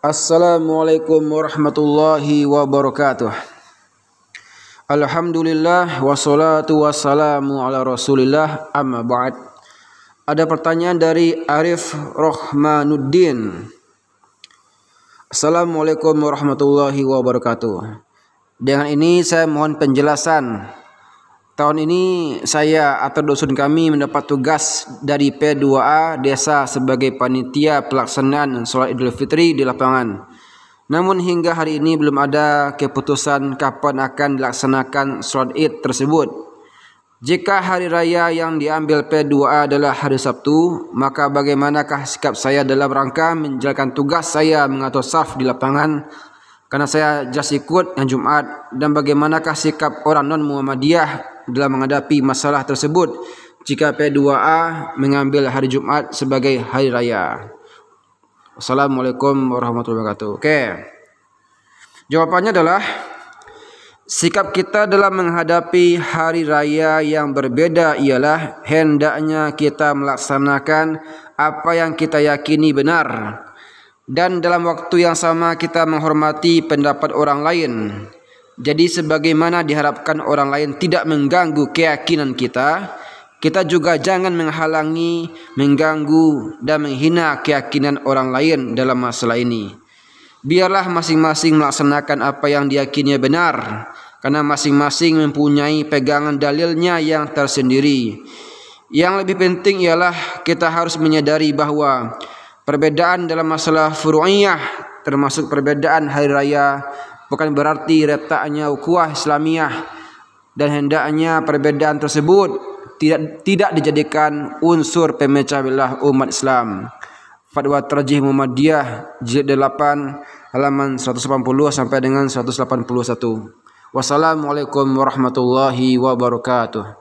Assalamualaikum warahmatullahi wabarakatuh. Alhamdulillah wassalatu wassalamu ala Rasulillah amma ba'd. Ada pertanyaan dari Arif Rohmanuddin. Assalamualaikum warahmatullahi wabarakatuh. Dengan ini saya mohon penjelasan Tahun ini saya atau dosen kami mendapat tugas dari P2A desa sebagai panitia pelaksanaan sholat Idul Fitri di lapangan. Namun hingga hari ini belum ada keputusan kapan akan dilaksanakan sholat Id tersebut. Jika hari raya yang diambil P2A adalah hari Sabtu, maka bagaimanakah sikap saya dalam rangka menjalankan tugas saya mengatur saf di lapangan karena saya jas ikut yang Jumat dan bagaimanakah sikap orang non Muhammadiyah dalam menghadapi masalah tersebut jika P2A mengambil hari Jumat sebagai hari raya. Assalamualaikum warahmatullahi wabarakatuh. Oke. Jawabannya adalah sikap kita dalam menghadapi hari raya yang berbeda ialah hendaknya kita melaksanakan apa yang kita yakini benar dan dalam waktu yang sama kita menghormati pendapat orang lain jadi sebagaimana diharapkan orang lain tidak mengganggu keyakinan kita, kita juga jangan menghalangi, mengganggu dan menghina keyakinan orang lain dalam masalah ini. Biarlah masing-masing melaksanakan apa yang diyakini benar, karena masing-masing mempunyai pegangan dalilnya yang tersendiri. Yang lebih penting ialah kita harus menyadari bahwa perbedaan dalam masalah furu'iyah termasuk perbedaan hari raya bukan berarti retaknya ukhuwah Islamiyah dan hendaknya perbedaan tersebut tidak tidak dijadikan unsur pemecah belah umat Islam. Fatwa Tarjih Muhammadiyah jilid 8 halaman 180 sampai dengan 181. Wassalamualaikum warahmatullahi wabarakatuh.